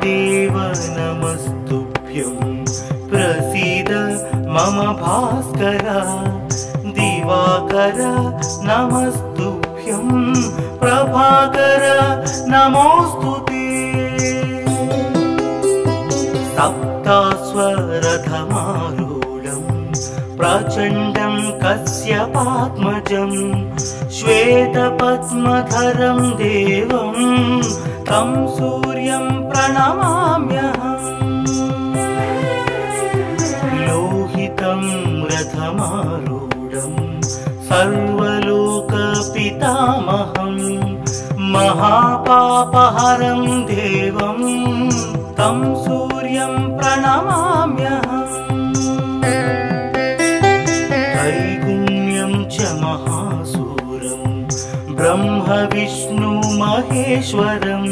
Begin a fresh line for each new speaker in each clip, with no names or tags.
आदिदेव नमस्तुभ्यं प्रसीद मम भास्कर दिवाकर नमस्तुभ्यं प्रभाकर नमोऽस्तु ते। सप्तास्वरथमारूढम् प्रचण्डं कस्यपात्मजम् श्वेतपद्मधरं देवं तं सूर्यं प्रणमाम्यहम्। लोहितं रथमारूढं सर्वलोकपितामहं महापापहरं देवं तं सूर्यं प्रणमाम्यहम् ब्रह्म विष्णु महेश्वरं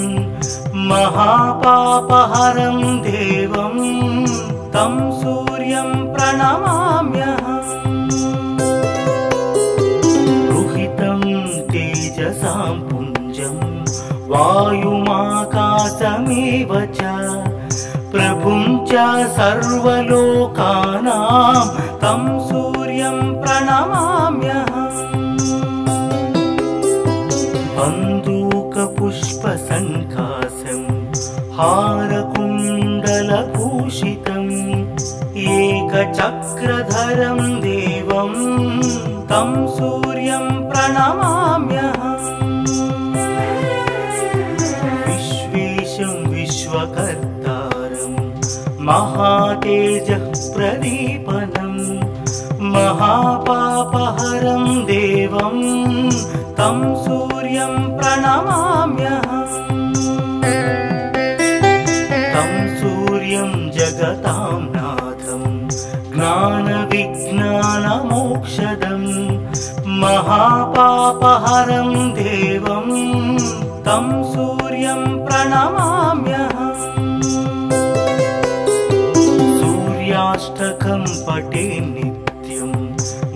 महापापहरं देवं तं सूर्यं प्रणमाम्यहम् रुहितं तेजसां पुञ्जं वायुमाकाशमेव च प्रभुं च सर्वलोकानां तं सूर्यं प्रणमाम्यहम् बन्दूकपुष्पसङ्कासं हारकुण्डलभूषितम् एकचक्रधरं देवं तं सूर्यं प्रणमाम्यहम्। विश्वेशं विश्वकर्तारं महातेजः प्रदीपनम् महापापहरं देवं तं सूर्यं प्रणमाम्यहम् तं सूर्यं जगतां नाथं ज्ञानविज्ञानमोक्षदं महापापहरं देवं तं सूर्यं प्रणमाम्यहम् सूर्याष्टकं पटे नित्यं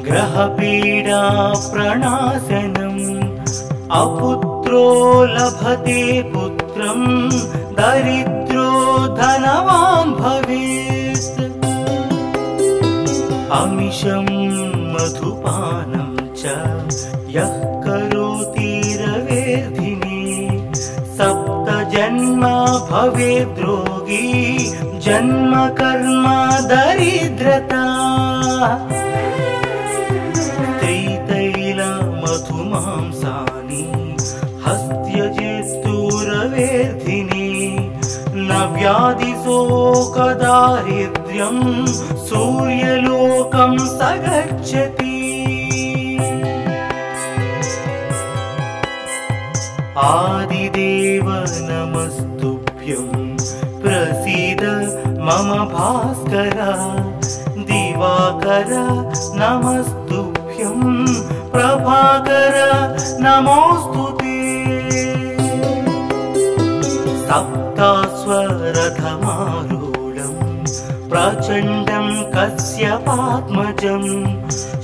ग्रहपीडा प्रणाशनम् अपुत्रो लभते पुत्रं दरिद्रो धनवान् भवेत्। अमिषं मधुपानं च यः करोति रवेर्धिने। सप्तजन्म भवेद्रोगी जन्म कर्म दरिद्रता न व्याधिशोकदारिद्र्यं सूर्यलोकं स गच्छति आदिदेव नमस्तुभ्यं प्रसीद मम भास्कर। दिवाकर नमस्तुभ्यं प्रभाकर नमोऽस्तु ते सप्तास्वरथमारूढं प्रचण्डं कस्यपात्मजं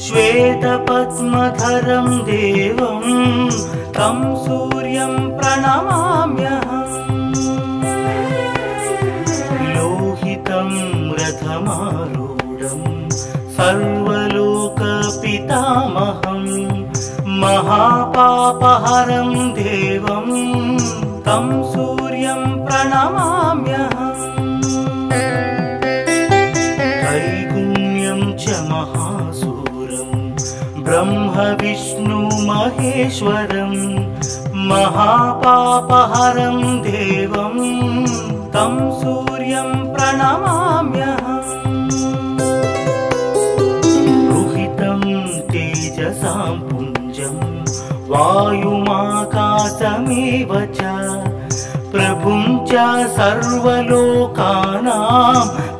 श्वेतपद्मधरं देवं तं सूर्यं प्रणमाम्यहम् लोहितं रथमारूढं सर्वलोकपितामहं महापापहरं देवं तं सूर्यं त्रैगुण्यं च महासूरं ब्रह्म विष्णु महेश्वरं महापापहरं देवं तं सूर्यं प्रणमाम्यहम् रुहितं तेजसां पुञ्जं वायुमाकाशमेव च प्रभुं च सर्वलोकानां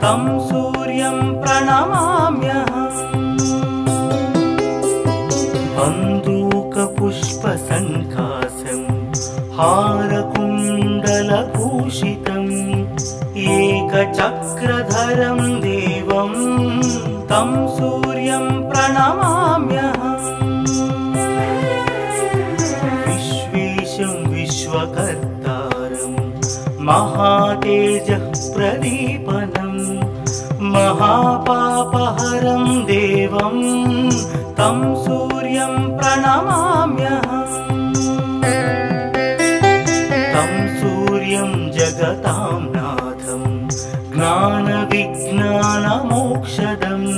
तं सूर्यं प्रणमाम्यहम्। बन्दूकपुष्पसङ्कासं हारकुण्डलभूषितम् एकचक्रधरं देवं तं सूर्यं प्रणमाम्यहम् महातेजः प्रदीपनम् महापापहरं देवं तं सूर्यं प्रणमाम्यहम् तं सूर्यं जगतां नाथं ज्ञानविज्ञानमोक्षदम्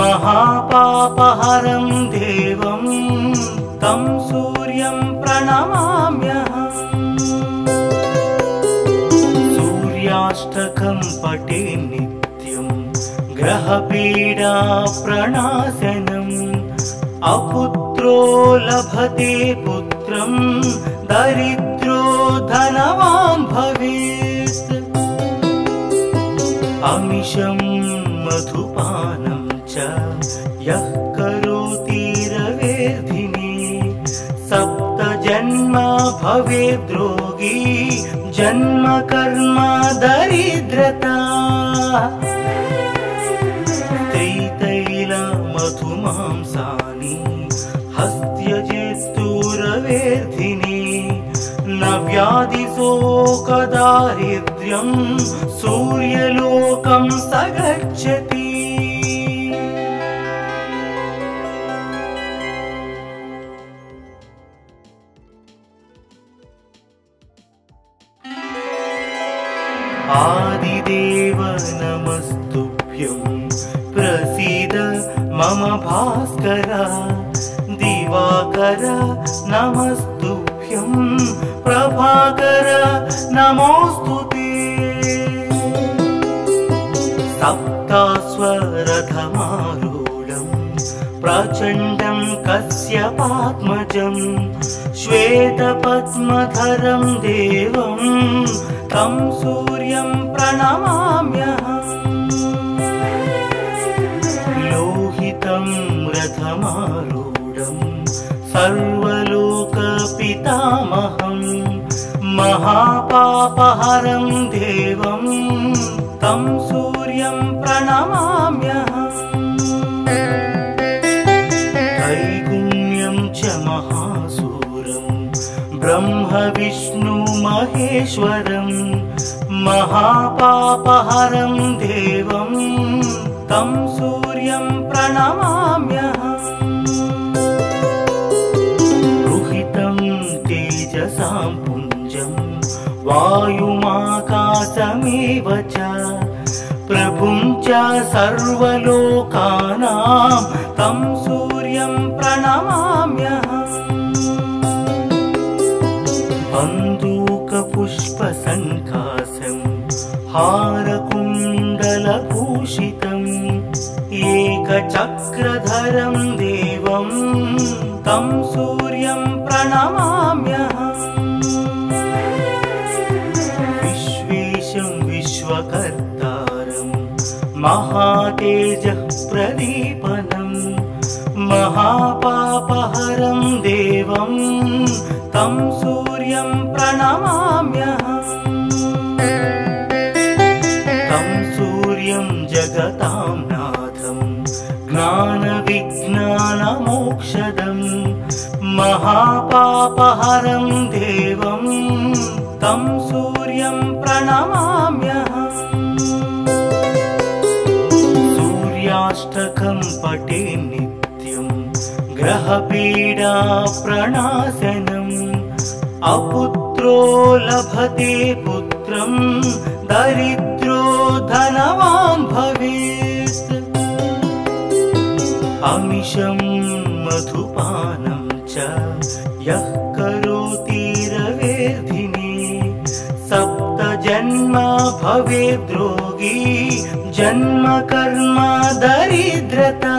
महापापहरं देवं तं सूर्यं प्रणमाम्यहम् सूर्याष्टकं पटे नित्यं ग्रहपीडा प्रणाशनम् अपुत्रो लभते पुत्रं दरिद्रो धनवान् भवेत्। अमिषं मधुपानं च यः जन्म भवेद्रोगी जन्म कर्म दरिद्रता। त्रितैलमधुमांसानि हस्त्यजेस्तुरवेर्धिने न व्याधिशोकदारिद्र्यं सूर्यलोकं स गच्छति आदिदेव नमस्तुभ्यं प्रसीद मम भास्कर दिवाकर नमस्तुभ्यं। प्रभाकर नमोऽस्तु ते। सप्तास्वरथमारूढम् प्रचण्डं कस्यपात्मजम् श्वेतपद्मधरं देवं तं सूर्यं प्रणमाम्यहम् लोहितं रथमारूढं सर्वलोकपितामहम् महापापहरं देवं तं सूर्यं प्रणमाम्यहम् त्रैगुण्यं च महासूरं ब्रह्म विष्णु महेश्वरं महापापहरं देवं तं सूर्यं प्रणमाम्यहम्। रुहितं तेजसां पुञ्जं वायुमाकाशमेव च। प्रभुं च सर्वलोकानां तं सूर्यं प्रणमाम्यहम्। बन्दूकपुष्पसङ्कासं हारकुण्डलभूषितम् एकचक्रधरं देवं तं सूर्यं प्रणमाम्यहम्। विश्वेशं विश्वकर्तारं महातेजः प्रदीपनम् महापापहरं देवं तं सूर्यं प्रणमाम्यहम् ज्ञानविज्ञानमोक्षदम् महापापहरं देवं तं सूर्यं प्रणमाम्यहम् सूर्याष्टकं पटे नित्यं ग्रहपीडा प्रणाशनम् अपुत्रो लभते पुत्रं दरिद्रो धनवान् भवेत्। अमिषं जन्म भवेद्रोगी जन्म कर्म दरिद्रता।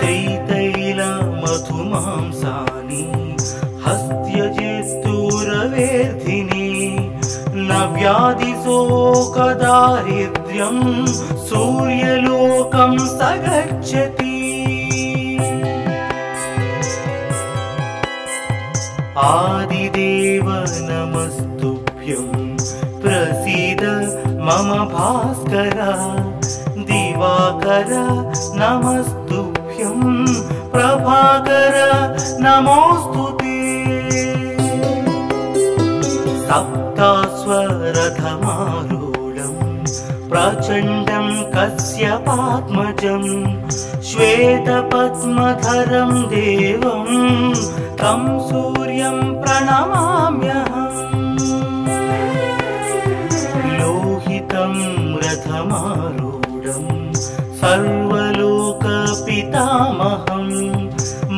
त्रितैलमधुमांसानि हस्त्यजेस्तुरवेर्धिने न व्याधिशोकदारिद्र्यं सूर्यलोकं स गच्छति आदिदेव नमस्तुभ्यं भास्कर दिवाकर नमस्तुभ्यं प्रभाकर नमोऽस्तु ते। सप्तास्वरथमारूढम् प्रचण्डं कस्यपात्मजम् श्वेतपद्मधरं देवं तं सूर्यं प्रणमाम्यहम् रथमारूढं सर्वलोकपितामहम्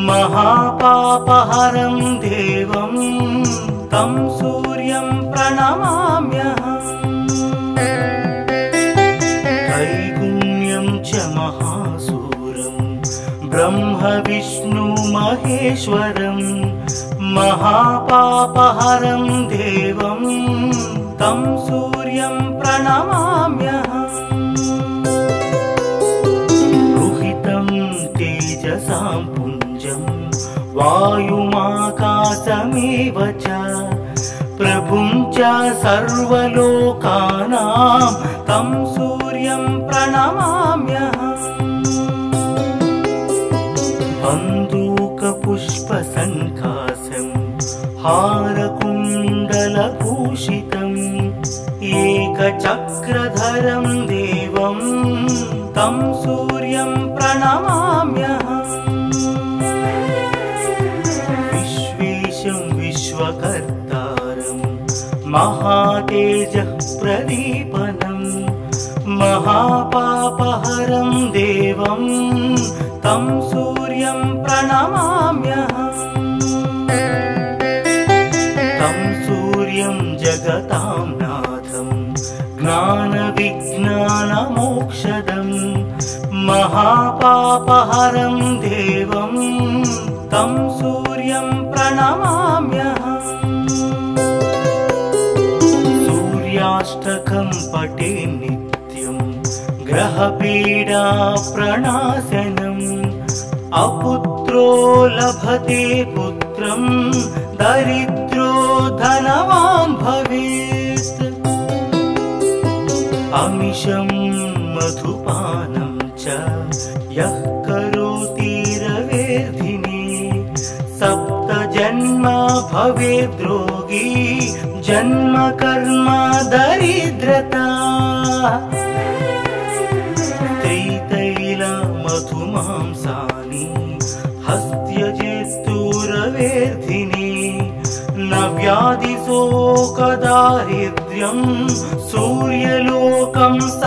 महापापहरं देवं तं सूर्यं प्रणमाम्यहम्। त्रैगुण्यं च महासूरं ब्रह्म विष्णु महेश्वरं महापापहरं देवं तं सूर्यं प्रणमाम्यहम् वायुमाकाशमेव च प्रभुं च सर्वलोकानां तं सूर्यं प्रणमाम्यहम् बन्दूकपुष्पसङ्कासं हारकुण्डलभूषितम् एकचक्रधरं देवं तं सूर्यं प्रणमाम्यहम् महातेजः प्रदीपनम् महापापहरं देवं तं सूर्यं प्रणमाम्यहम् तं सूर्यं जगतां नाथं ज्ञानविज्ञानमोक्षदं महापापहरं देवं तं सूर्यं प्रणमाम्यहम् पटे नित्यं ग्रहपीडा प्रणाशनम् अपुत्रो लभते पुत्रं दरिद्रो धनवान् भवेत्। अमिषं मधुपानं च यः करोति रवेर्धिने। सप्त जन्म भवेद्रोगी जन्म कर्म दरिद्रता त्रितैलमधुमांसानि हस्त्यजेस्तुरवेर्धिने न व्याधिशोकदारिद्र्यं सूर्यलोकं स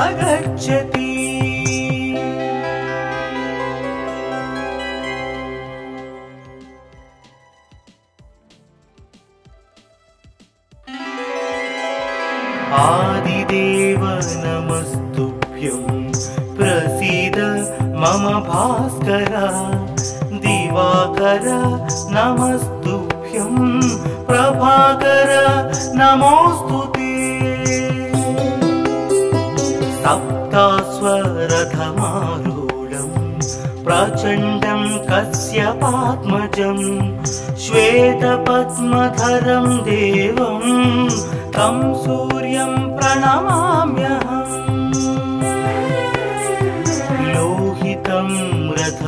भास्कर दिवाकर नमस्तुभ्यं प्रभाकर नमोऽस्तु ते। सप्तास्वरथमारूढम् प्रचण्डं कस्यपात्मजम् श्वेतपद्मधरं देवं तं सूर्यं प्रणमाम्यहम्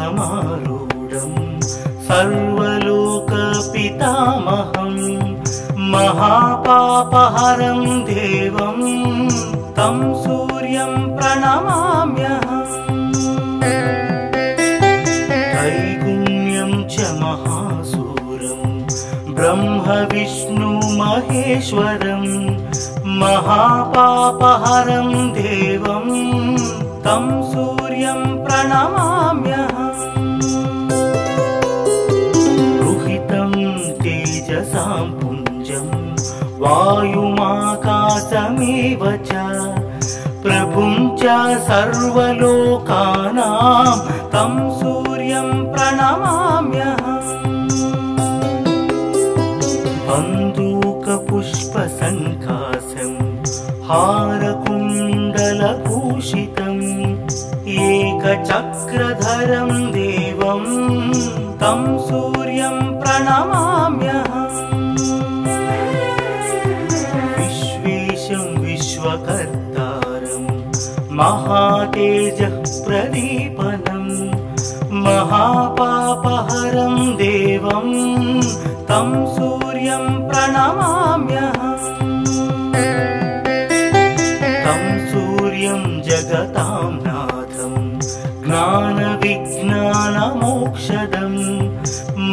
रथमारूढं सर्वलोकपितामहम् महापापहरं देवं तं सूर्यं प्रणमाम्यहम् त्रैगुण्यं च महासूरं ब्रह्म विष्णु महेश्वरं महापापहरं देवं तं सूर्यं प्रणमाम्यहम् वायुमाकाशमेव च प्रभुं च सर्वलोकानां तं सूर्यं प्रणमाम्यहम्। बन्दूकपुष्पसङ्कासं हारकुण्डलभूषितम् एकचक्रधरं देवं तं सूर्यं प्रणमाम्यहम् महातेजः प्रदीपनम् महापापहरं देवं तं सूर्यं प्रणमाम्यहम्। तं सूर्यं जगतां नाथं ज्ञानविज्ञानमोक्षदम्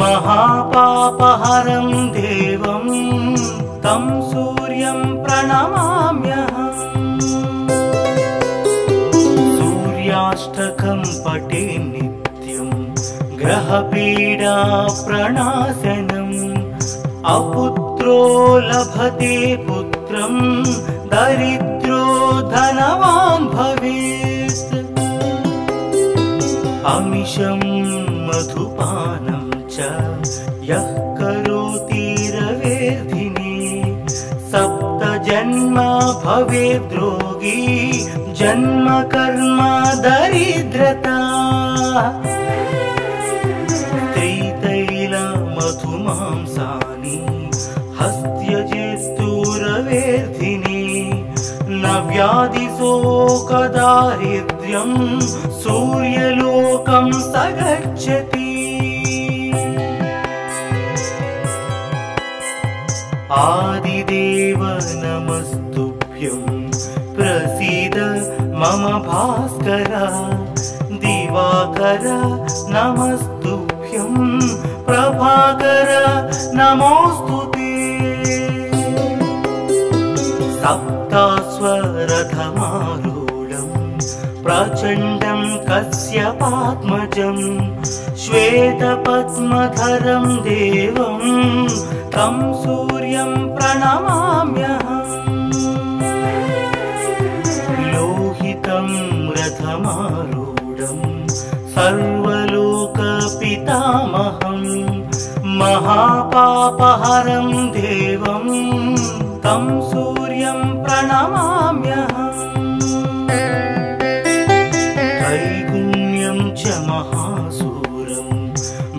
महापापहरं देवं तं सूर्यं प्रणमाम्यहम्। सूर्याष्टकं पटे नित्यं ग्रहपीडा प्रणाशनम् अपुत्रो लभते पुत्रं दरिद्रो धनवान् भवेत्। अमिषं मधुपानं च यः सप्तजन्म भवेद्रोगी जन्म कर्म दरिद्रता। त्रितैलमधुमांसानि हस्त्यजेस्तुरवेर्धिनि न व्याधिशोकदारिद्र्यं सूर्यलोकं स गच्छति आदिदेव नमस्तुभ्यं प्रसीद मम भास्कर दिवाकर नमस्तुभ्यं प्रभाकर नमोऽस्तु ते। सप्तास्वरथमारूढम् प्रचण्डं कस्यपात्मजम् श्वेतपद्मधरं देवं तं सूर्यं प्रणमाम्यहम्। लोहितं रथमारूढं सर्वलोकपितामहम् महापापहरं देवं तं सूर्यं प्रणमाम्यहम्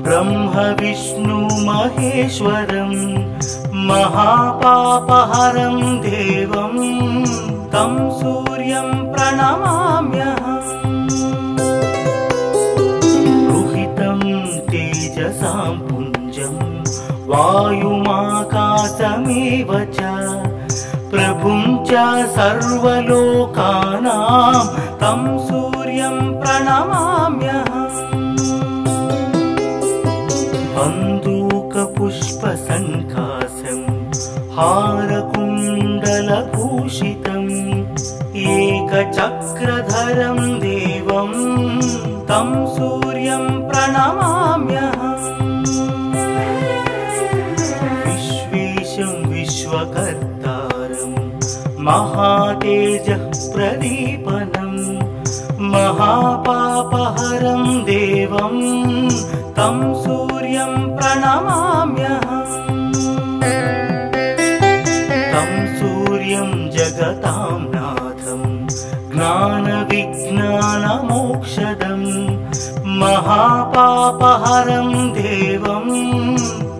ब्रह्म विष्णु महेश्वरं महापापहरं देवं तं सूर्यं प्रणमाम्यहम् रुहितं तेजसां पुञ्जं वायुमाकाशमेव च प्रभुं च सर्वलोकानां तं सूर्यं प्रणमाम्यहम् बन्दूकपुष्पसङ्कासं हारकुण्डलभूषितम् एकचक्रधरं देवं तं सूर्यं प्रणमाम्यहम् विश्वेशं विश्वकर्तारं महातेजः प्रदीपनम् महापापहरं देवं तं सूर्यं प्रणमाम्यहम् तं सूर्यं जगतां नाथं ज्ञानविज्ञानमोक्षदम् महापापहरं देवं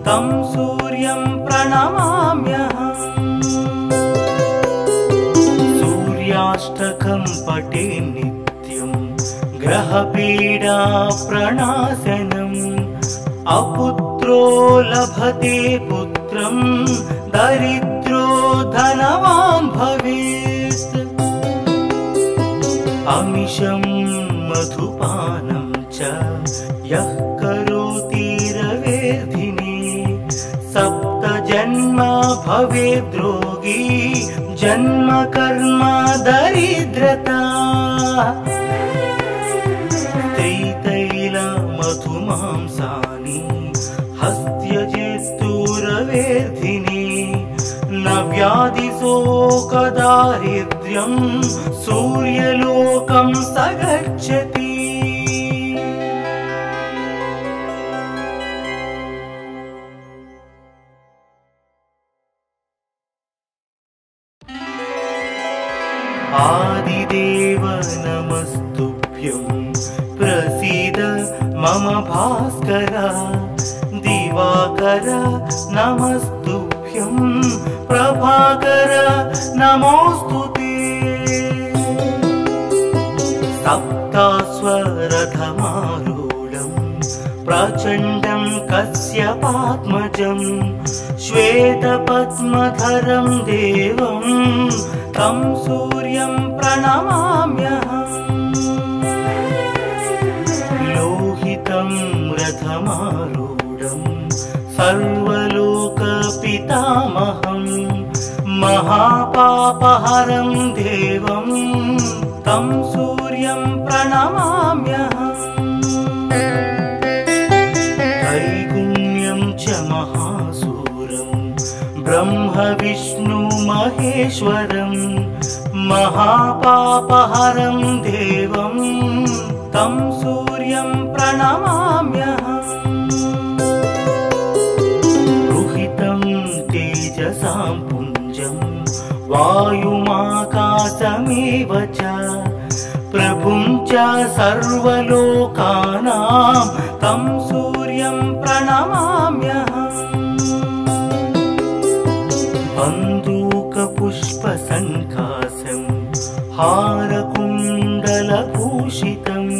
तं सूर्यं प्रणमाम्यहम् सूर्याष्टकं पटे ग्रहपीडा प्रणाशनम्। अपुत्रो लभते पुत्रं दरिद्रो धनवान् भवेत्। अमिषं मधुपानं च यः करोति रवेधिने सप्तजन्म भवेद्रोगी जन्म कर्म दरिद्रता त्रितैलमधुमांसानि हस्त्यजेस्तुरवेर्धिने न व्याधिशोकदारिद्र्यं सूर्यलोकं स गच्छति आदिदेव नमस्तुभ्यं प्रसीद मम भास्कर दिवाकर नमस्तुभ्यं प्रभाकर नमोऽस्तु ते। सप्तास्वरथमारूढम् प्रचण्डं कस्यपात्मजम् श्वेतपद्मधरं देवं तं सूर्यं प्रणमाम्यहम् रथमारूढम् सर्वलोकपितामहम् महापापहरं देवं तं सूर्यं प्रणमाम्यहम्। त्रैगुण्यं च महासूरं ब्रह्म विष्णु महेश्वरं महापापहरं देवं तं सूर्यं प्रणमाम्यहम् वायुमाकाशमेव च प्रभुं च सर्वलोकानां तं सूर्यं प्रणमाम्यहम्। बन्दूकपुष्पसङ्कासं हारकुण्डलभूषितम्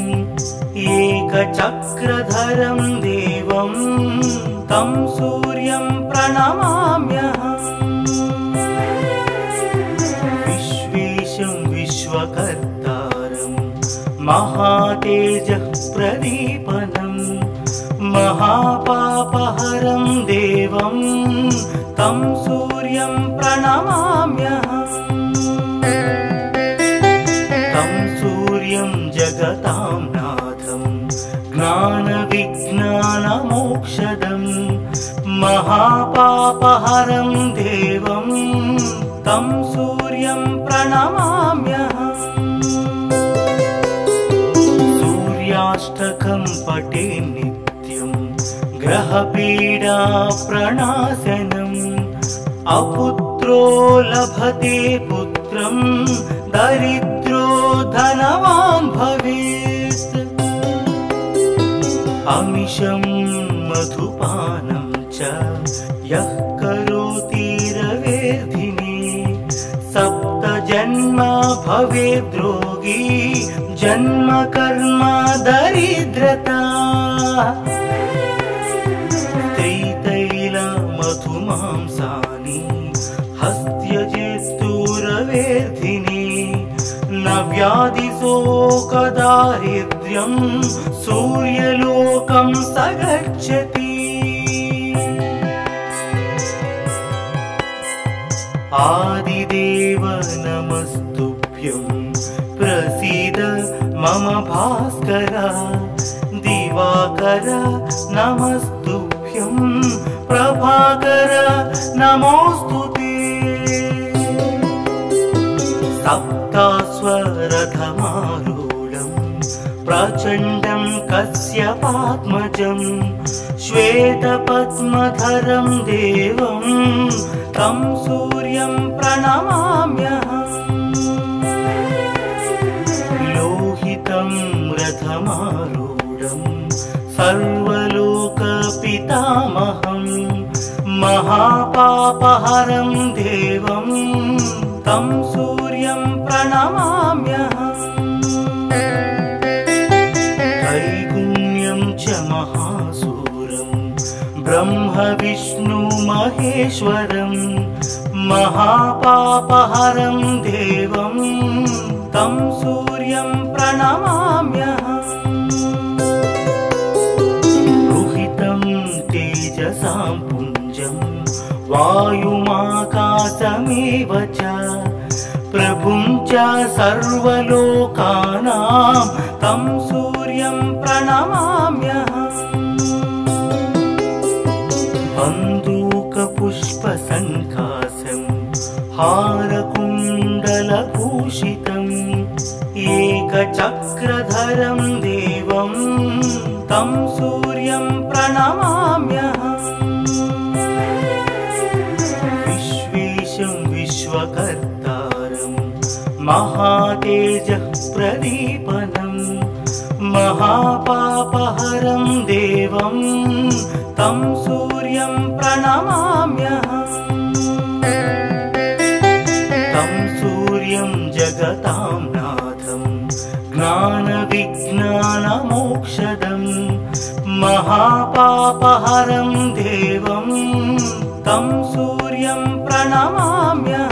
एकचक्रधरं देवं तं सूर्यं प्रणमाम्यहम् महातेजः प्रदीपनम् महापापहरं देवं तं सूर्यं प्रणमाम्यहम् तं सूर्यं जगतां नाथं ज्ञानविज्ञानमोक्षदं महापापहरं देवं तं सूर्यं प्रणमाम्यहम् ग्रहपीडा प्रणाशनम्। अपुत्रो लभते पुत्रं दरिद्रो धनवान् भवेत्। अमिषं मधुपानं च यः करोति रवेधिनी सप्तजन्म भवेद्रोगी जन्म कर्म दरिद्रता स्त्रीतैलमधुमांसानि हस्त्यजेस्तुरवेर्धिनि न व्याधिशोकदारिद्र्यं सूर्यलोकं स गच्छति आदिदेव नमस्तुभ्यं प्रसीद मम भास्कर दिवाकर नमस्तुभ्यं प्रभाकर नमोऽस्तु ते। सप्तास्वरथमारूढम् प्रचण्डं कस्यपात्मजं श्वेतपद्मधरं देवं तं सूर्यं प्रणमाम्यहम्। लोहितं रथमारूढं सर्वलोकपितामहम् महापापहरं देवं तं सूर्यं प्रणमाम्यहम् त्रैगुण्यं च महासूरं ब्रह्म विष्णु महेश्वरं महापापहरं देवं तं सूर्यं प्रणमाम्यहम् वायुमाकाशमेव च प्रभुं च सर्वलोकानां तं सूर्यं प्रणमाम्यहम् बन्दूकपुष्पसङ्कासं हारकुण्डलभूषितम् एकचक्रधरं देवं महातेजः प्रदीपनम् महापापहरं देवं। तं सूर्यं प्रणमाम्यहम्। तं सूर्यं जगतां नाथं। ज्ञानविज्ञानमोक्षदं। महापापहरं देवं। तं सूर्यं प्रणमाम्यहम्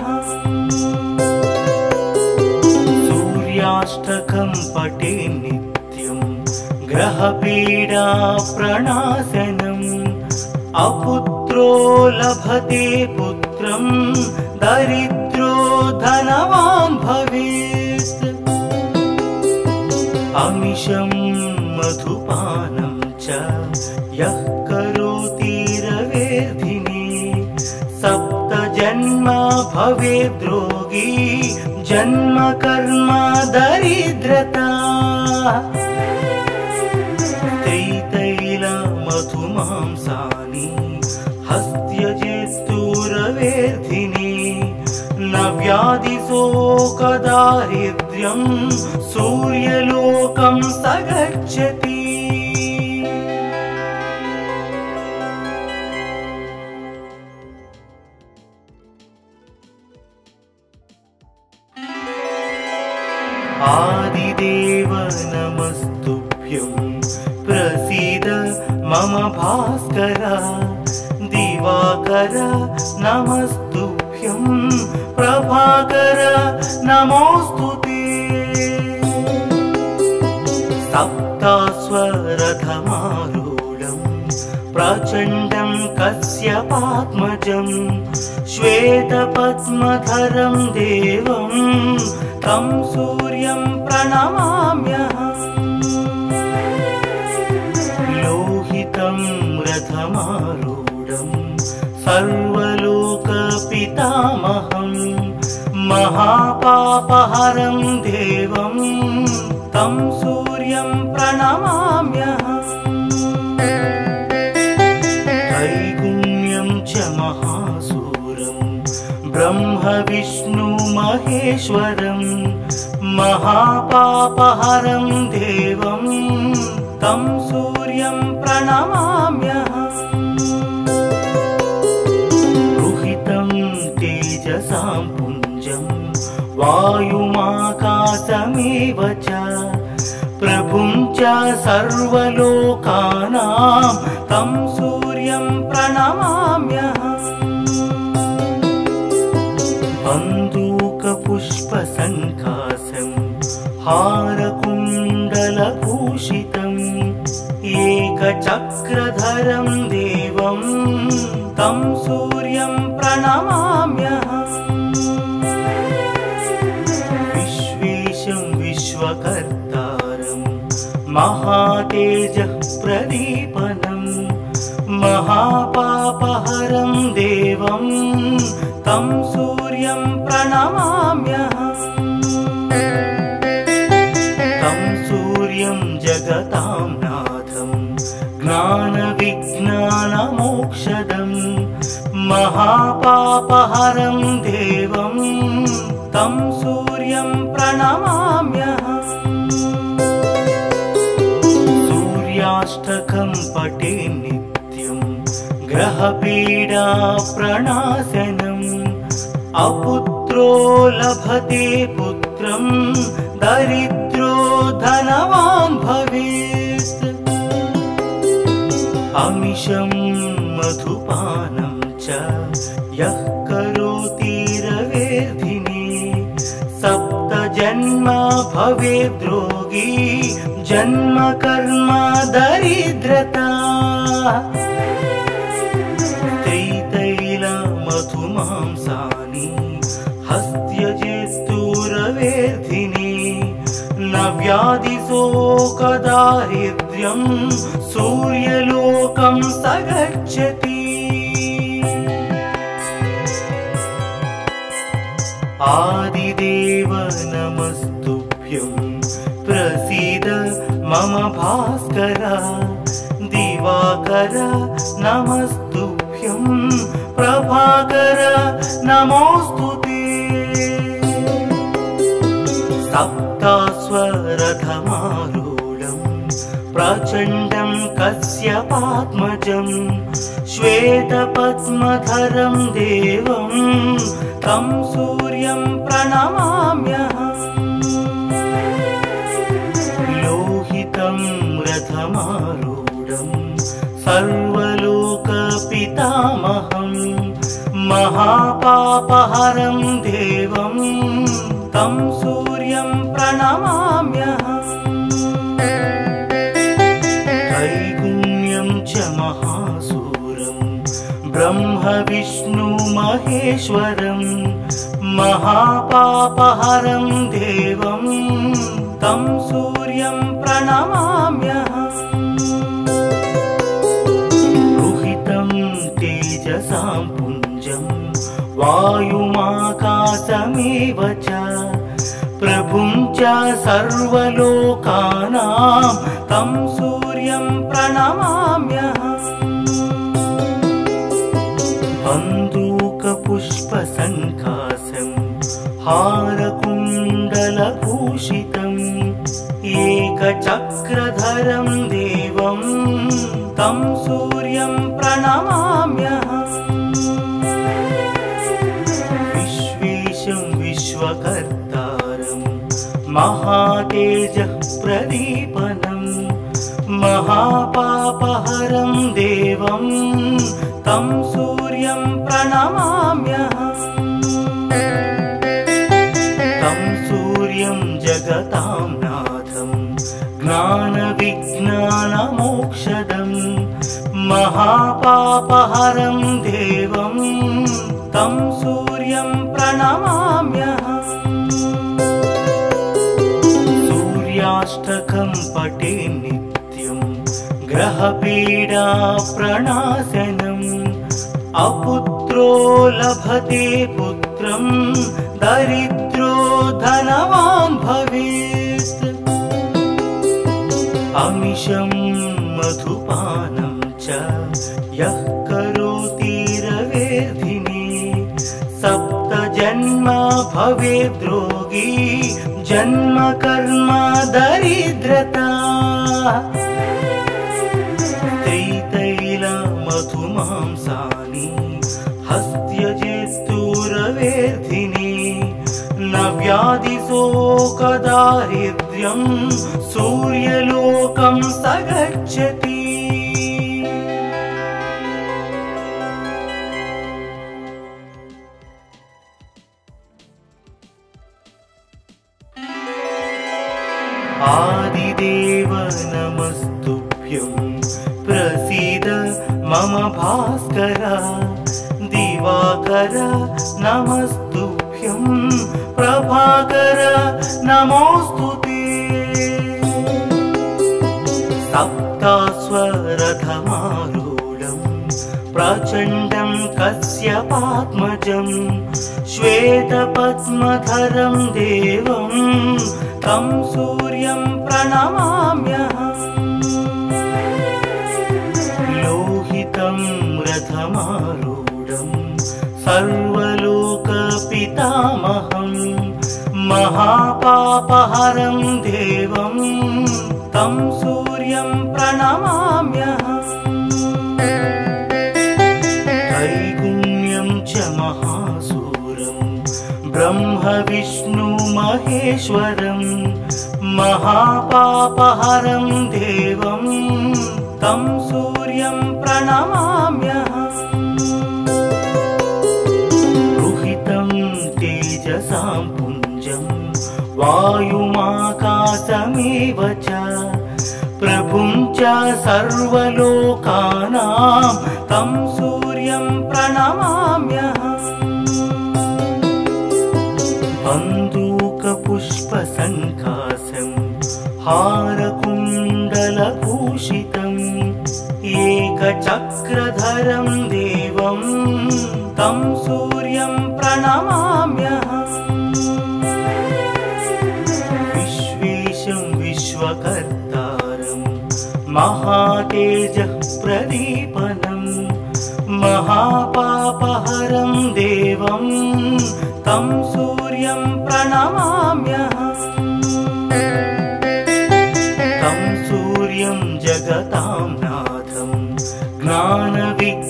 ग्रहपीडा प्रणाशनम्। अपुत्रो लभते पुत्रम् दरिद्रो धनवान् भवेत्। अमिषं मधुपानं च यः करोति रवेधिनी सप्त जन्म भवेद्रोगी जन्म कर्म दरिद्रता व्याधिशोकदारिद्र्यं सूर्यलोकं स गच्छति आदिदेव नमस्तुभ्यं प्रसीद मम भास्कर दिवाकर नमस्तुभ्यं प्रभाकर नमोऽस्तु ते। सप्तास्वरथमारूढम् प्रचण्डं कस्यपात्मजम् श्वेतपद्मधरं देवं तं सूर्यं प्रणमाम्यहम्। लोहितं रथमारूढम् सर्वलोकपितामहम् महापापहरं देवं तं सूर्यं प्रणमाम्यहम् त्रैगुण्यं च महासूरं ब्रह्म विष्णु महेश्वरं महापापहरं देवं तं सूर्यं प्रणमाम्यहम् वायुमाकाशमेव च प्रभुं च सर्वलोकानां तं सूर्यं प्रणमाम्यहम्। बन्दूकपुष्पसङ्कासं हारकुण्डलभूषितम् एकचक्रधरं देवं तं सूर्यं प्रणमाम्यहम् महातेजः प्रदीपनम् महापापहरं देवं तं सूर्यं प्रणमाम्यहम् तं सूर्यं जगतां नाथं ज्ञानविज्ञानमोक्षदं महापापहरं देवं तं सूर्यं प्रणमाम्यहम् सूर्याष्टकं पटे नित्यं ग्रहपीडा प्रणाशनम् अपुत्रो लभते पुत्रं दरिद्रो धनवान् भवेत्। अमिषं मधुपानं च यः जन्म भवेद्रोगी जन्म कर्म दरिद्रता। मधुमांसानि हस्त्यजेस्तुरवेर्धिनि न व्याधिशोकदारिद्र्यं सूर्यलोकं स गच्छति आदिदेव नमस्तुभ्यं। प्रसीद मम भास्कर दिवाकर नमस्तुभ्यं। प्रभाकर नमोऽस्तु ते। सप्तास्वरथमारूढम् प्रचण्डं कस्यपात्मजम् श्वेतपद्मधरं देवं तं सूर्यं प्रणमाम्यहम्। लोहितं रथमारूढम् सर्वलोकपितामहम् महापापहरं देवं तं सूर्यं प्रणमाम्यहम् विष्णु महेश्वरम् महापापहरं देवं तं सूर्यं प्रणमाम्यहम् रुहितं तेजसां पुञ्जं वायुमाकाशमेव च प्रभुं च सर्वलोकानां तं सूर्यं प्रणमाम्यहम् बन्दूकपुष्पसङ्कासं हारकुण्डलभूषितम् एकचक्रधरं देवं प्रणमाम्यहम् विश्वेशं विश्वकर्तारं महातेजः प्रदीपनम् महापापहरं देवं तं सूर्यं तं सूर्यं जगतां नाथं ज्ञानविज्ञानमोक्षदं महापापहरं देवं। तं सूर्यं प्रणमाम्यहम्। सूर्याष्टकं पटे नित्यं ग्रहपीडा प्रणाशनम् अपुत्रो लभते पुत्रं दरिद्रो धनवान् भवेत्। अमिषं मधुपानं च यः करोति रवेर्धिने। सप्त जन्म भवेद्रोगी जन्म कर्म दरिद्रता हस्त्यजेस्तुरवेर्धिने न व्याधिशोकदारिद्र्यं सूर्यलोकं स गच्छति आदिदेव नमस्तुभ्यं प्रसीद मम भास्कर दिवाकर नमस्तुभ्यं प्रभाकर नमोऽस्तु ते सप्तास्वरथमारूढं प्रचण्डं कस्यपात्मजं श्वेतपद्मधरं देवं तं सूर्यं प्रणमाम्यहम् लोहितं रथमारूढं सर्वलोकपितामहं महापापहरं देवं तं सूर्यं प्रणमाम्यहम् त्रैगुण्यं च महासूरं ब्रह्म विष्णु महेश्वरं महापापहरं देवं तं सूर्यं प्रणमाम्यहम् वायुमाकाशमेव च प्रभुं च सर्वलोकानां तं सूर्यं प्रणमाम्यहम्। बन्दूकपुष्पसङ्कासं हारकुण्डलभूषितम् एकचक्रधरं देवं तं सूर्यं प्रणमाम्यहम् महातेजः प्रदीपनम् महापापहरं देवं तं सूर्यं प्रणमाम्यहम्। तं सूर्यं जगतां नाथं ज्ञानविज्ञानमोक्षदं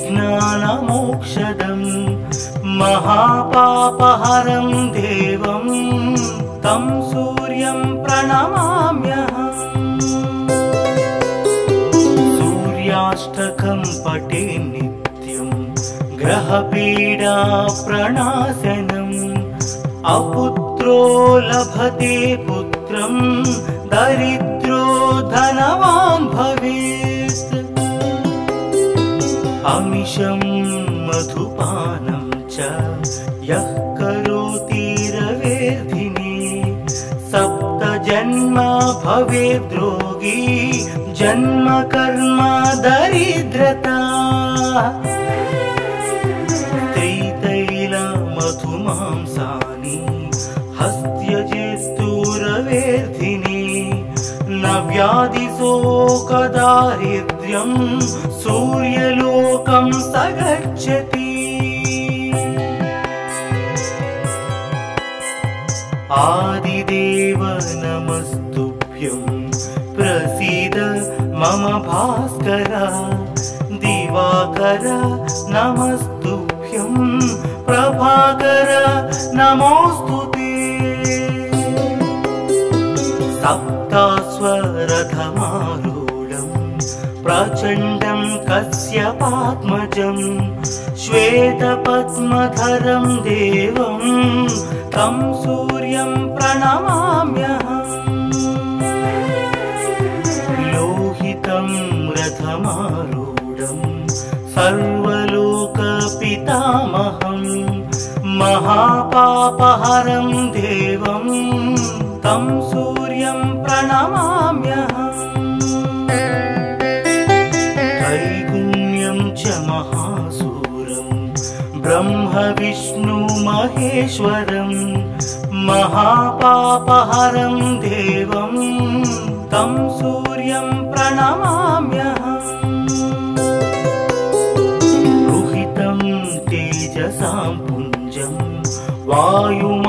महापापहरं देवं तं सूर्यं प्रणमाम्यहम् पीडा प्रणाशनम् अपुत्रो लभते पुत्रम् दरिद्रो धनवा भवेत्। अमिषं मधुपानं च यः करोति रवेदिने सप्त भवेद् रोगी जन्म कर्म दरिद्रता। त्रितैलमधुमांसानि हस्त्यजेस्तूरवेर्धिनि न व्याधिशोकदारिद्र्यं सूर्यलोकं स गच्छति आदिदेव नमस्तुभ्यं प्रसीद मम भास्कर दिवाकर नमस्तुभ्यं प्रभाकर नमोऽस्तु ते। सप्तास्वरथमारूढम् प्रचण्डं कस्यपात्मजं श्वेतपद्मधरं देवं तं सूर्यं प्रणमाम्यहम्। लोहितं रथमारूढं सर्वलोकपितामहं महापापहरं देवं तं सूर्यं प्रणमाम्यहम् त्रैगुण्यं च महासूरं ब्रह्म विष्णु महेश्वरं महापापहरं देवं तं सूर्यं प्रणमाम्यहम् वायुमाकाशमेव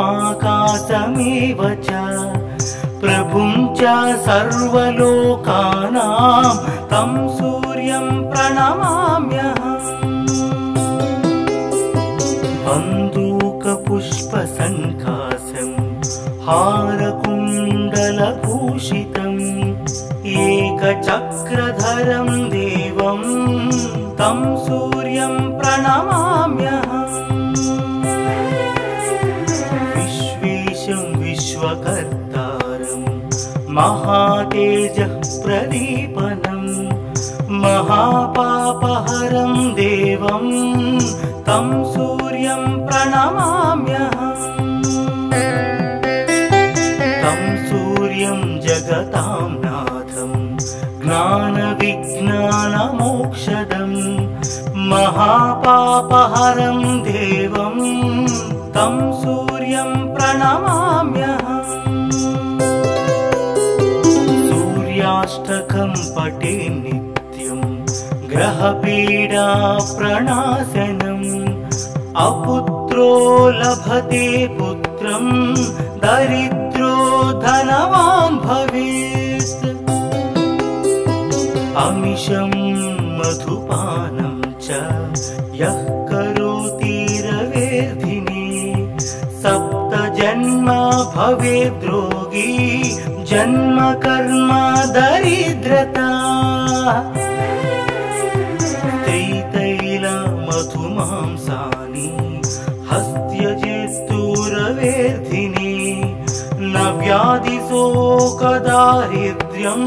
च प्रभुं च सर्वलोकानां तं सूर्यं प्रणमाम्यहम्। बन्दूकपुष्पसङ्कासं हारकुण्डलभूषितम् एकचक्रधरं देवं तं सूर्यं प्रणमाम्यहम् महातेजः प्रदीपनं। महापापहरं देवं। तं सूर्यं प्रणमाम्यहम्। तं सूर्यं जगतां नाथं। ज्ञानविज्ञानमोक्षदं महापापहरं देवं। तं सूर्यं प्रणमाम्यहम् ग्रहपीडा प्रणाशनम्। अपुत्रो लभते पुत्रं दरिद्रो धनवान् भवेत्। अमिषं मधुपानं च यः करोति रवेर्धिनि। सप्त जन्म भवेद्रोगी जन्म कर्म व्याधिशोकदारिद्र्यं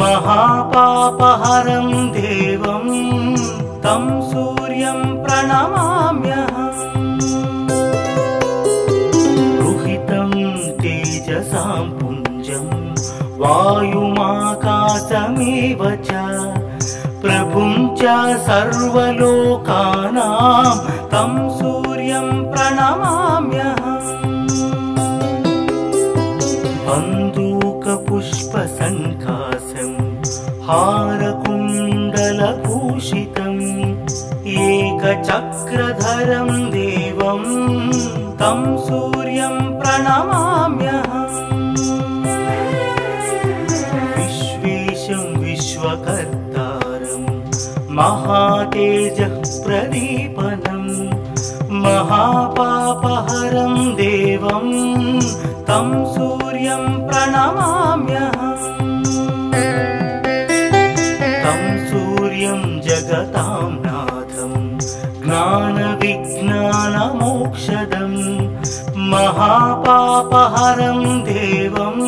महापापहरं देवं तं सूर्यं प्रणमाम्यहम् रुहितं तेजसां पुञ्जं वायुमाकाशमेव च प्रभुं च सर्वलोकानां तं सूर्यं प्रणमाम्यहम् हारकुण्डलभूषितम् एकचक्रधरं देवं तं सूर्यं प्रणमाम्यहम्। विश्वेशं विश्वकर्तारं महातेजः प्रदीपनम् महापापहरं देवं तं सूर्यं प्रणमाम्यहम् ज्ञानविज्ञानमोक्षदम् महापापहरं देवं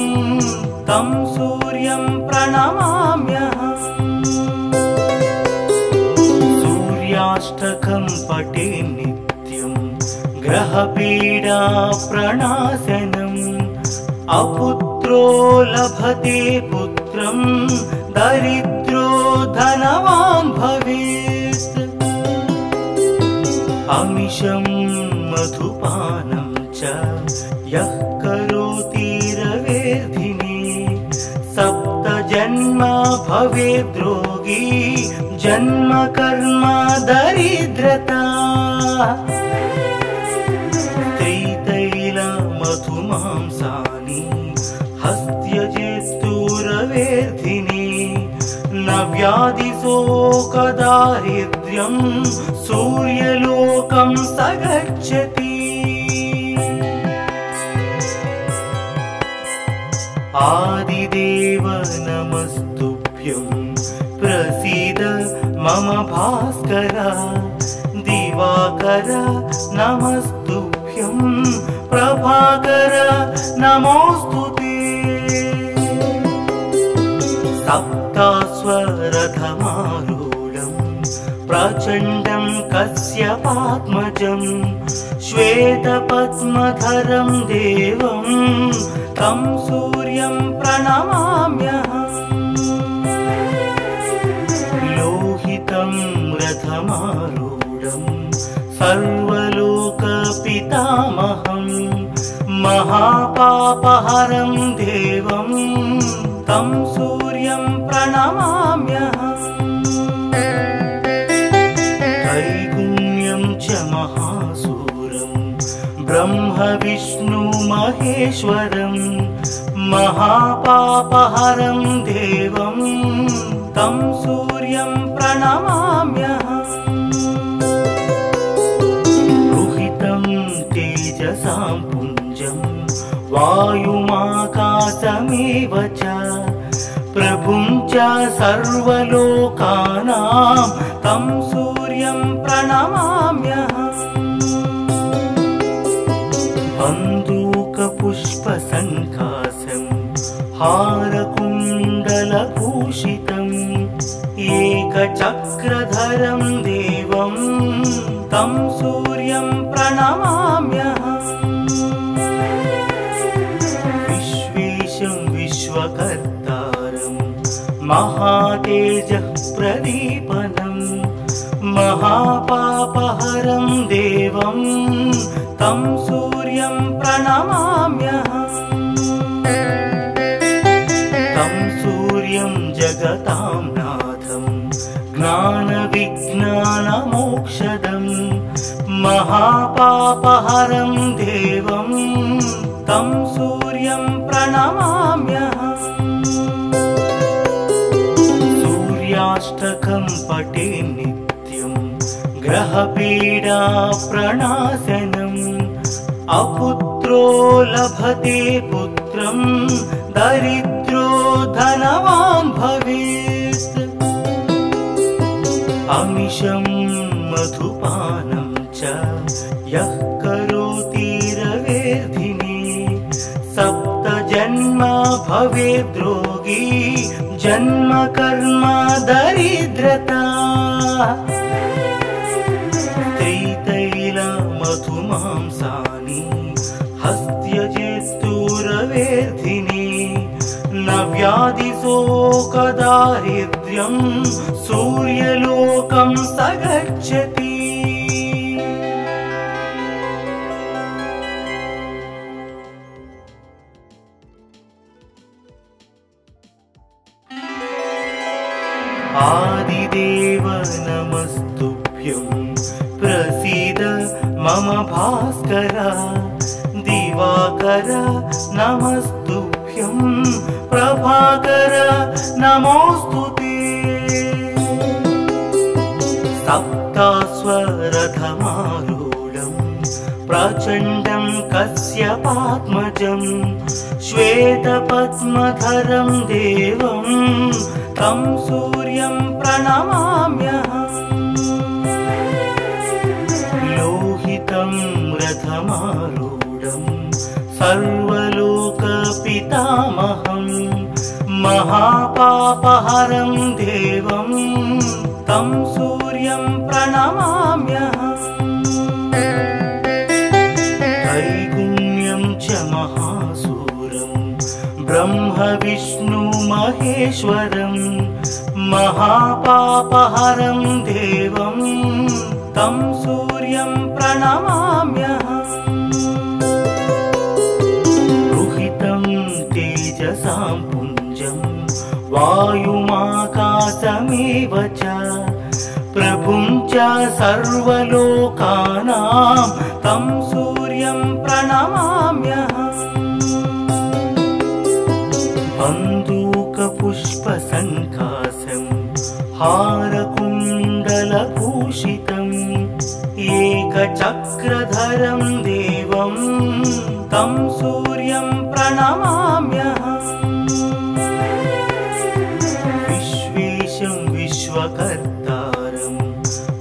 तं सूर्यं प्रणमाम्यहम्। सूर्याष्टकं पटे ग्रहपीडा प्रणाशनम् अपुत्रो लभते पुत्रं दरिद्रो धनवान् भवेत् अमिषं मधुपानं च यः करोति रवेर्धिने। सप्त जन्म भवेद्रोगी जन्म कर्म दरिद्रता न व्याधिशोकदारिद्र्यं सूर्यलोकं स गच्छति आदिदेव नमस्तुभ्यं प्रसीद मम भास्कर दिवाकर नमस्तुभ्यं प्रभाकर नमोऽस्तु ते सप्तास्वरथमारूढम् प्रचण्डं कस्यपात्मजम् श्वेतपद्मधरं देवं तं सूर्यं प्रणमाम्यहम्। लोहितं रथमारूढम् सर्वलोकपितामहम् महापापहरं देवं तं सूर्यं त्रैगुण्यं च महासूरं ब्रह्म विष्णु महेश्वरं महापापहरं देवं तं सूर्यं प्रणमाम्यहम् रुहितं तेजसां पुञ्जं वायुमाकाशमेव च प्रभुं च सर्वलोकानां तं सूर्यं प्रणमाम्यहम्। बन्दूकपुष्पसङ्कासम् हारकुण्डलभूषितम् एकचक्रधरं देवं तं सूर्यं प्रणमाम्यहम् महातेजः प्रदीपनम् महापापहरं देवं तं सूर्यं प्रणमाम्यहम् तं सूर्यं जगतां नाथं ज्ञानविज्ञानमोक्षदम् महापापहरं देवं तं सूर्यं प्रणमाम्यहम् सूर्याष्टकं पटे नित्यं ग्रहपीडा प्रणाशनम् अपुत्रो लभते पुत्रं दरिद्रो धनवान् भवेत्। अमिषं मधुपानं च यः जन्म भवेद्रोगी जन्म कर्म दरिद्रता। त्रितैलमधुमांसानि हस्त्यजेस्तुरवेर्धिने न न व्याधिशोकदारिद्र्यम् सूर्यलोकं स गच्छति आदिदेव नमस्तुभ्यं प्रसीद मम भास्कर दिवाकर नमस्तुभ्यं। प्रभाकर नमोऽस्तु ते। सप्तास्वरथमारूढम् प्रचण्डं कस्यपात्मजम् श्वेतपद्मधरं देवं तं सूर्यं प्रणमाम्यहम् लोहितं रथमारूढम् सर्वलोकपितामहम् महापापहरं देवं तं सूर्यं प्रणमाम्यहम् त्रैगुण्यं च महासूरं ब्रह्म विष्णु महेश्वरं महापापहरं देवं तं सूर्यं प्रणमाम्यहम्। रुहितं तेजसां पुञ्जं वायुमाकाशमेव च। प्रभुं च सर्वलोकानां तं सूर्यं प्रणमाम्यहम् हारकुण्डलभूषितम् एकचक्रधरं देवं तं सूर्यं प्रणमाम्यहम्। विश्वेशं विश्वकर्तारं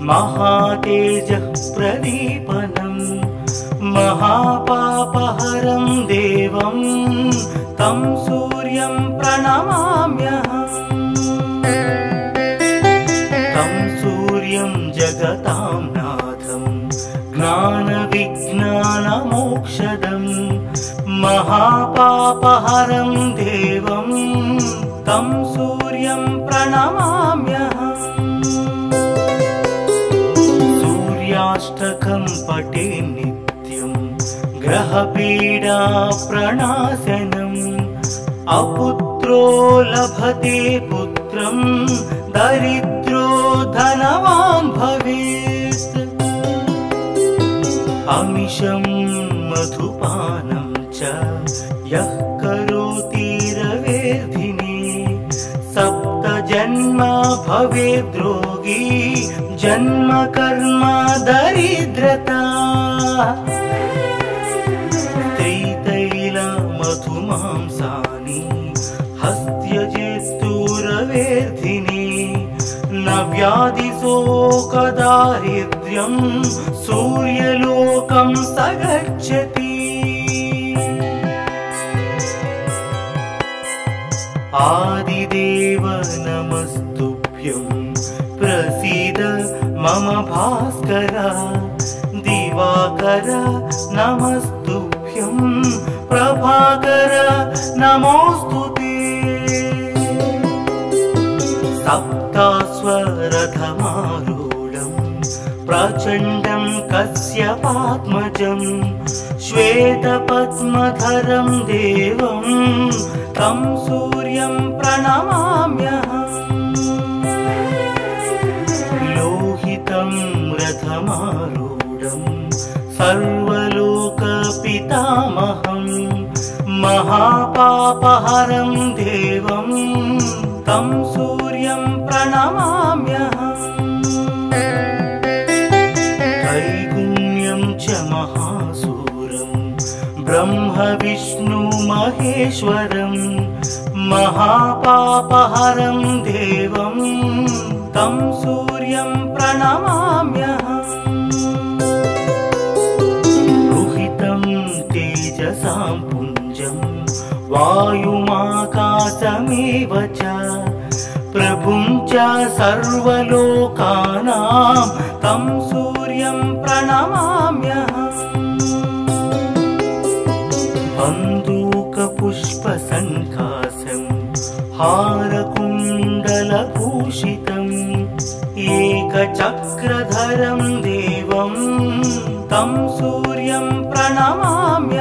महातेजः प्रदीपनम् महापापहरं देवं तं सूर्यं प्रणमाम्यहम् जगतां नाथं ज्ञानविज्ञानमोक्षदं महापापहरं देवं तं सूर्यं प्रणमाम्यहम्। सूर्याष्टकं पटे नित्यं ग्रहपीडा प्रणाशनम् अपुत्रो लभते पुत्रं दरिद्रो धनवान् भवेत्। अमिषं मधुपानं च यः करोति रवेर्धिने सप्तजन्म भवेद्रोगी जन्म कर्म दरिद्रता न व्याधिशोकदारिद्र्यं सूर्यलोकं स गच्छति आदिदेव नमस्तुभ्यं प्रसीद मम भास्कर दिवाकर नमस्तुभ्यं प्रभाकर नमोऽस्तु ते सप्तास्वरथमारूढम् प्रचण्डं कस्यपात्मजम् श्वेतपद्मधरं देवं तं सूर्यं प्रणमाम्यहम्। लोहितं रथमारूढम् सर्वलोकपितामहम् महापापहरं देवं तं सूर्यं त्रैगुण्यं च महासूरं ब्रह्म विष्णु महेश्वरं महापापहरं देवं तं सूर्यं प्रणमाम्यहम् रुहितं तेजसां पुञ्जं वायुमाकाशमेव च प्रभुं च सर्वलोकानां तं सूर्यं प्रणमाम्यहम्। बन्दूकपुष्पसङ्कासम् हारकुण्डलभूषितम् एकचक्रधरं देवं तं सूर्यं प्रणमाम्यहम्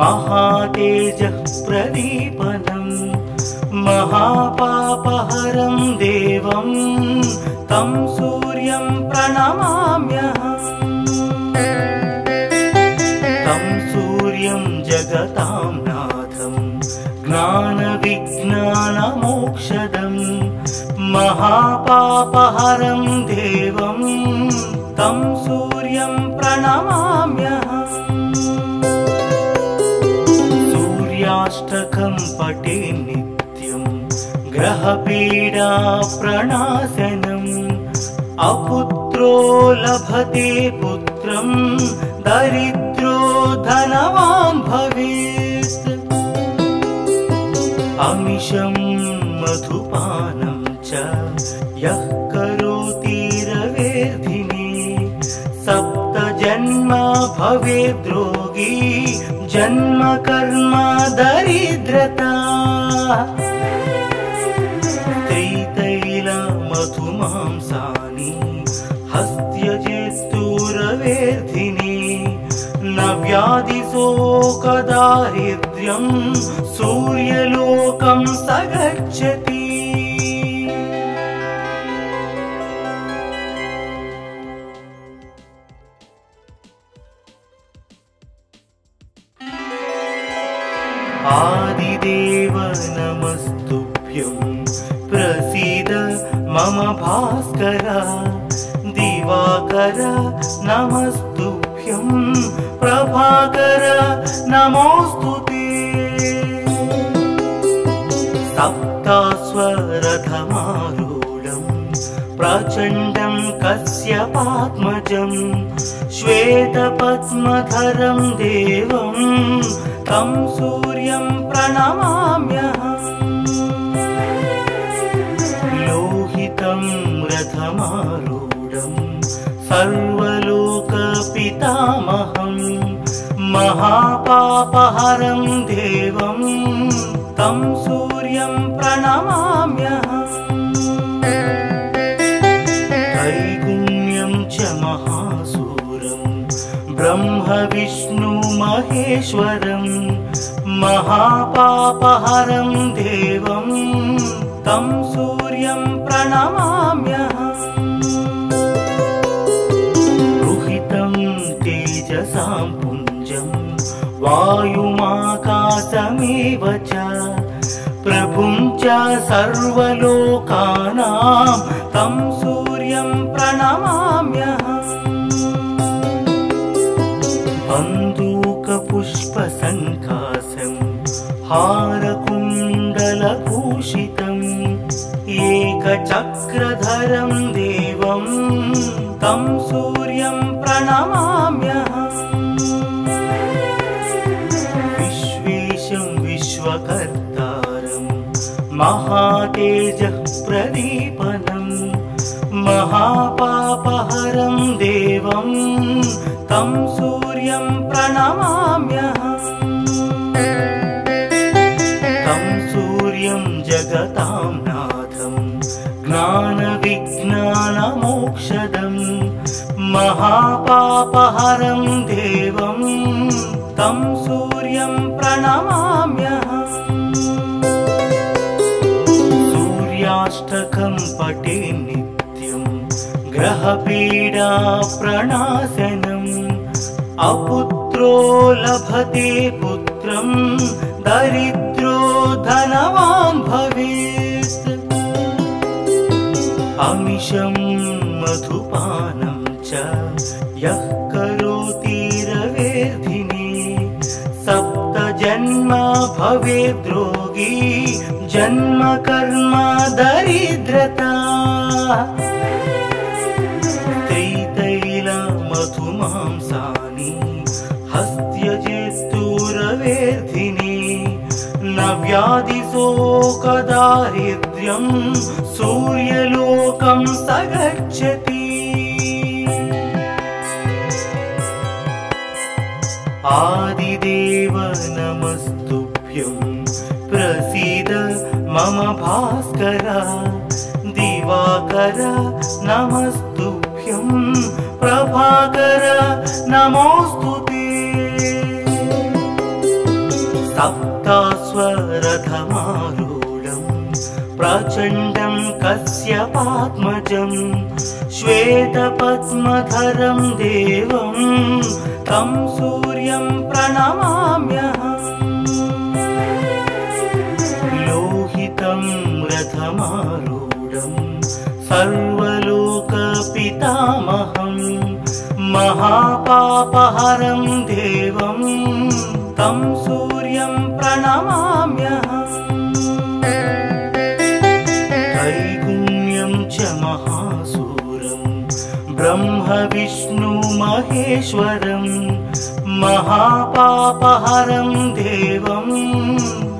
महातेजः प्रदीपनम् महापापहरं देवं तं सूर्यं प्रणमाम्यहम् तं सूर्यं जगतां नाथं ज्ञानविज्ञानमोक्षदम् महापापहरं देवं तं सूर्यं प्रणमाम्यहम् ग्रहपीडा प्रणाशनम्। अपुत्रो लभते पुत्रं दरिद्रो धनवान् भवेत्। अमिषं मधुपानं च यः करोति रवेर्धिने। सप्त जन्म भवेद्रोगी जन्म कर्म दरिद्रता न व्याधिशोकदारिद्र्यं सूर्यलोकं स गच्छति आदिदेव नमस्तुभ्यं प्रसीद मम भास्कर दिवाकर नमस्तुभ्यं प्रभाकर नमोऽस्तु ते। सप्तास्वरथमारूढं प्रचण्डं कस्यपात्मजं श्वेतपद्मधरं देवं तं सूर्यं प्रणमाम्यहम्। लोहितं रथमारूढं सर्वलोकपितामहं महापापहरं देवं तं सूर्यं प्रणमाम्यहम् त्रैगुण्यं च महासूरं ब्रह्म विष्णु महेश्वरं महापापहरं देवं तं सूर्यं प्रणमाम्यहम् वायुमाकाशमेव च प्रभुं च सर्वलोकानां तं सूर्यं प्रणमाम्यहम्। बन्दूकपुष्पसङ्कासं हारकुण्डलभूषितम् एकचक्रधरं देवं तं सूर्यं प्रणमाम्यहम् महातेजः प्रदीपनम् महापापहरं देवं। तं सूर्यं प्रणमाम्यहम्। तं सूर्यं जगतां नाथं। ज्ञानविज्ञानमोक्षदम् महापापहरं देवं। तं सूर्यं प्रणमाम्यहम् सूर्याष्टकं पटे नित्यं ग्रहपीडा प्रणाशनम् अपुत्रो लभते पुत्रं दरिद्रो धनवान् भवेत्। अमिषं मधुपानं च यः भवेद्रोगी जन्म कर्म दरिद्रता। त्रितैलमधुमांसानि हस्त्यजेस्तुरवेर्धिनि न व्याधिशोकदारिद्र्यं सूर्यलोकं स गच्छति आदिदेव नमस्तुभ्यं। प्रसीद मम भास्कर दिवाकर नमस्तुभ्यं। प्रभाकर नमोऽस्तु ते। सप्तास्वरथमारूढम् प्रचण्डं कस्यपात्मजम् श्वेतपद्मधरं देवं तं सूर्यं प्रणमाम्यहम्। लोहितं रथमारूढं सर्वलोकपितामहं महापापहरं देवं तं सूर्यं प्रणमाम्यहम् ब्रह्म विष्णु महेश्वरं महापापहरं देवं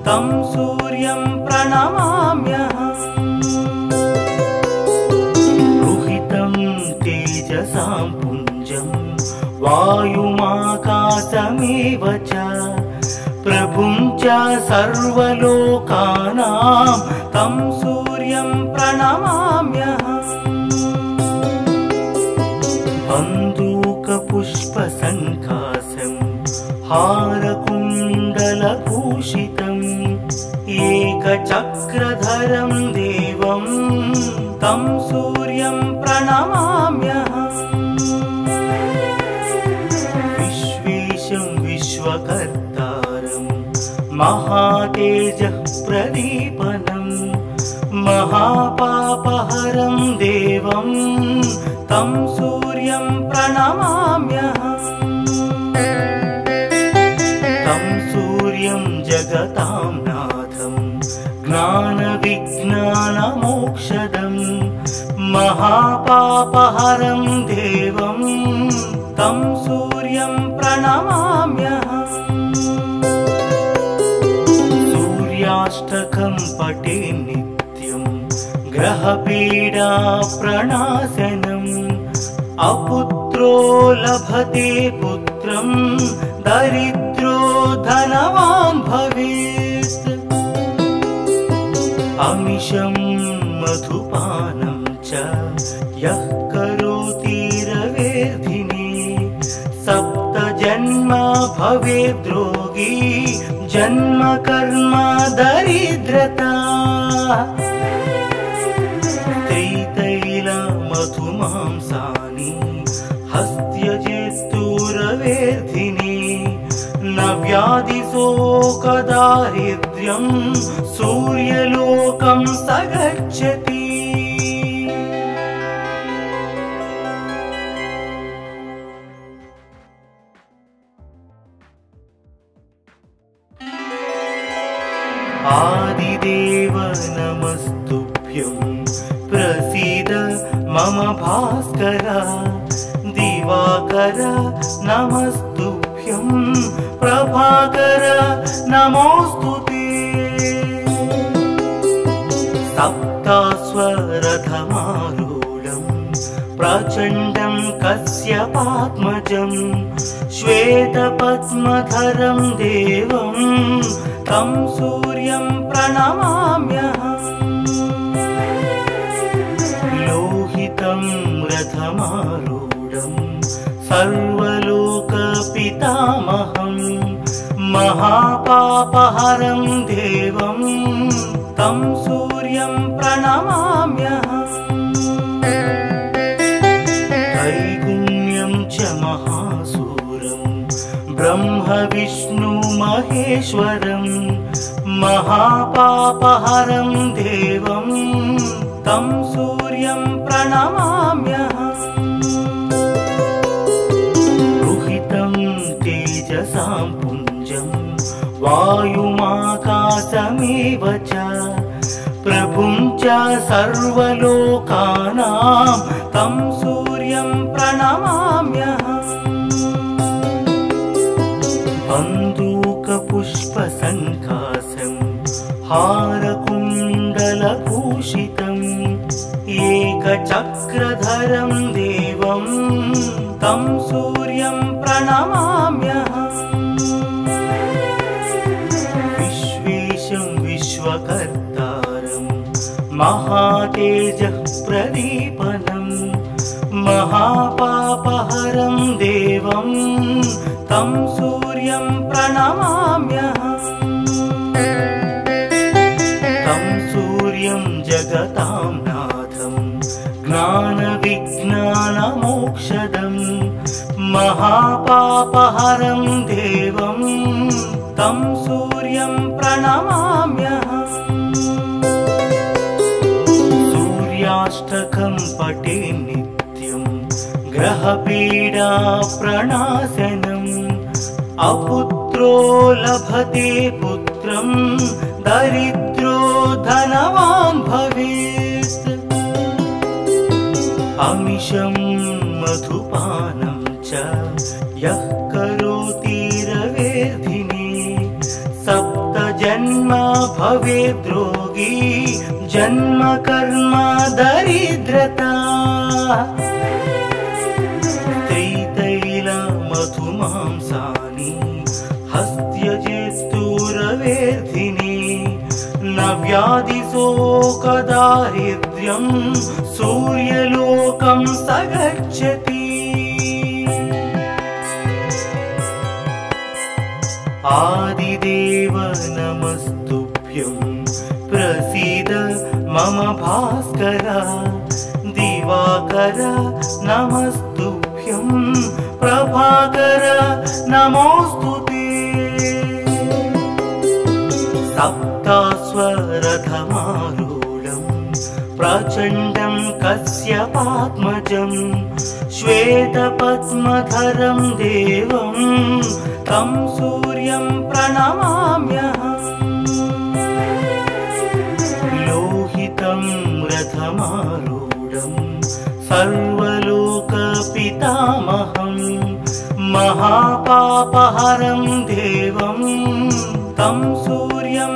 तं सूर्यं प्रणमाम्यहम् रुहितं तेजसां पुञ्जं वायुमाकाशमेव च प्रभुं च सर्वलोकानां तं सूर्यं प्रणमाम्यहम् सूर्यं प्रणमाम्यहम् विश्वेशं विश्वकर्तारं महातेजः प्रदीपनम् महापापहरं देवं तं सूर्यं तं सूर्यं जगतां नाथं ज्ञानविज्ञानमोक्षदं महापापहरं देवं तं सूर्यं प्रणमाम्यहम् सूर्याष्टकं पटे नित्यं ग्रहपीडा प्रणाशनम् अपुत्रो लभते पुत्रं दरिद्रो धनवान् भवेत्। अमिषं मधुपानं च यः करोति रवेर्धिने। सप्त जन्म भवेद्रोगी जन्म कर्म दरिद्रता। त्रितैलमधुमांसानि हस्त्यजेस्तुरवेर्धिने न व्याधिशोकदारिद्र्यं सूर्यलोकं स गच्छति आदिदेव नमस्तुभ्यं प्रसीद मम भास्कर दिवाकर नमस्तुभ्यं प्रभाकर नमोऽस्तु ते। सप्तास्वरथमारूढं प्रचण्डं कस्यपात्मजं श्वेतपद्मधरं देवं तं सूर्यं प्रणमाम्यहम्। लोहितं रथमारूढं सर्वलोकपितामहं महापापहरं देवं तं सूर्यं प्रणमाम्यहम् त्रैगुण्यं च महासूरं ब्रह्म विष्णु महेश्वरं महापापहरं देवं तं सूर्यं प्रणमाम्यहम् पुञ्जं वायुमाकाशमेव च प्रभुं च सर्वलोकानां तं सूर्यं प्रणमाम्यहम्। बन्दूकपुष्पसङ्कासं हारकुण्डलभूषितम् एकचक्रधरं देवं तं सूर्यं प्रणमाम्यहम् महातेजः प्रदीपनम् महापापहरं देवं तं सूर्यं प्रणमाम्यहम् तं सूर्यं जगतां नाथं ज्ञानविज्ञानमोक्षदम् महापापहरं देवं तं सूर्यं प्रणमाम्यहम् ग्रहपीडा प्रणाशनम्। अपुत्रो लभते पुत्रं दरिद्रो धनवान् भवेत्। अमिषं मधुपानं च यः करोति रवेधिनी सप्त जन्म भवेद्रोगी जन्म कर्म दरिद्रता व्याधिशोकदारिद्र्यं सूर्यलोकं स गच्छति आदिदेव नमस्तुभ्यं प्रसीद मम भास्कर दिवाकर नमस्तुभ्यं प्रभाकर नमोऽस्तु ते सप्तास्वरथमारूढम् प्रचण्डं कस्यपात्मजम् श्वेतपद्मधरं देवं तं सूर्यं प्रणमाम्यहम्। लोहितं रथमारूढं सर्वलोकपितामहम् महापापहरं देवं तं सूर्यं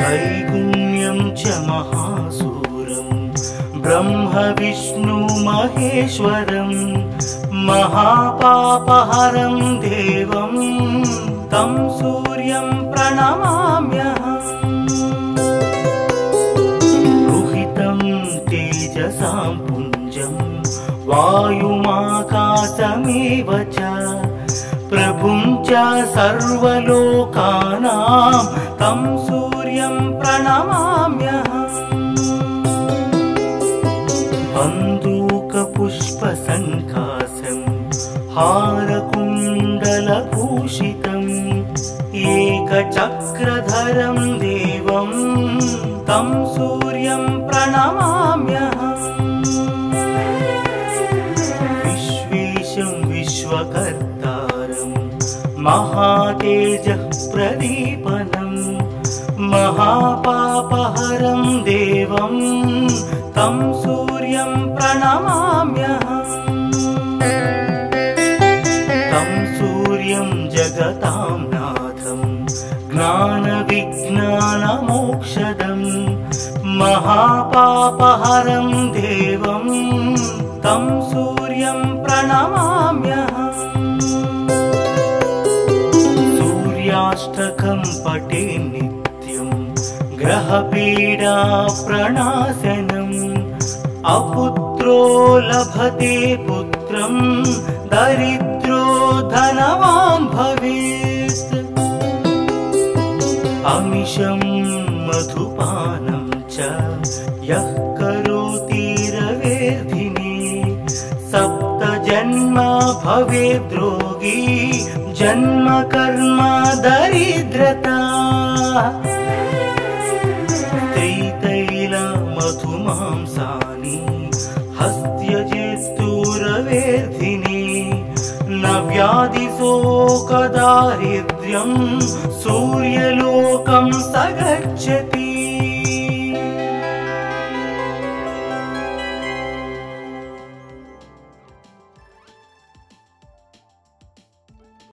त्रैगुण्यं च महासूरं ब्रह्म विष्णु महेश्वरम् महापापहरं देवं तं सूर्यं प्रणमाम्यहम् रुहितं तेजसां पुञ्जं वायुमाकाशमेव च प्रभुं च सर्वलोकानां तं सूर्यं प्रणमाम्यहम्। बन्दूकपुष्पसङ्कासं हारकुण्डलभूषितम् एकचक्रधरं देवं तं सूर्यं प्रणमाम्यहम् महातेजः प्रदीपनम् महापापहरं देवं तं सूर्यं प्रणमाम्यहम् तं सूर्यं जगतां नाथं ज्ञानविज्ञानमोक्षदम् महापापहरं देवं तं सूर्यं प्रणमाम्यहम् ग्रहपीडा प्रणाशनम्। अपुत्रो लभते पुत्रं दरिद्रो धनवान् भवेत्। अमिषं मधुपानं च यः करोति रवेधिनी सप्त जन्म भवेद्रोगी जन्म कर्म दरिद्रता न व्याधिशोकदारिद्र्यं सूर्यलोकं स गच्छति